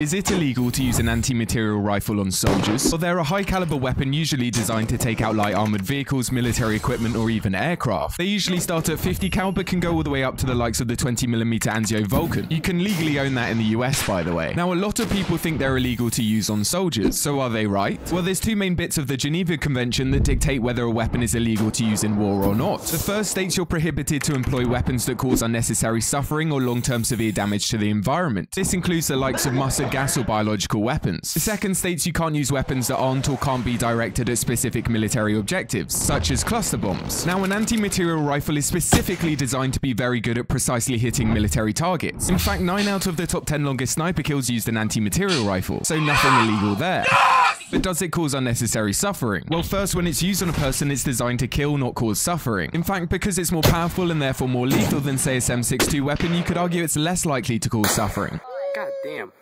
Is it illegal to use an anti-material rifle on soldiers? Well, they're a high-caliber weapon usually designed to take out light armored vehicles, military equipment, or even aircraft. They usually start at 50 cal but can go all the way up to the likes of the 20mm Anzio Vulcan. You can legally own that in the US, by the way. Now, a lot of people think they're illegal to use on soldiers, so are they right? Well, there's two main bits of the Geneva Convention that dictate whether a weapon is illegal to use in war or not. The first states you're prohibited to employ weapons that cause unnecessary suffering or long-term severe damage to the environment. This includes the likes of mustard gas or biological weapons. The second states you can't use weapons that aren't or can't be directed at specific military objectives, such as cluster bombs. Now, an anti-material rifle is specifically designed to be very good at precisely hitting military targets. In fact, 9 out of the top 10 longest sniper kills used an anti-material rifle, so nothing illegal there. But does it cause unnecessary suffering? Well, first, when it's used on a person, it's designed to kill, not cause suffering. In fact, because it's more powerful and therefore more lethal than, say, a 7.62 weapon, you could argue it's less likely to cause suffering. God damn.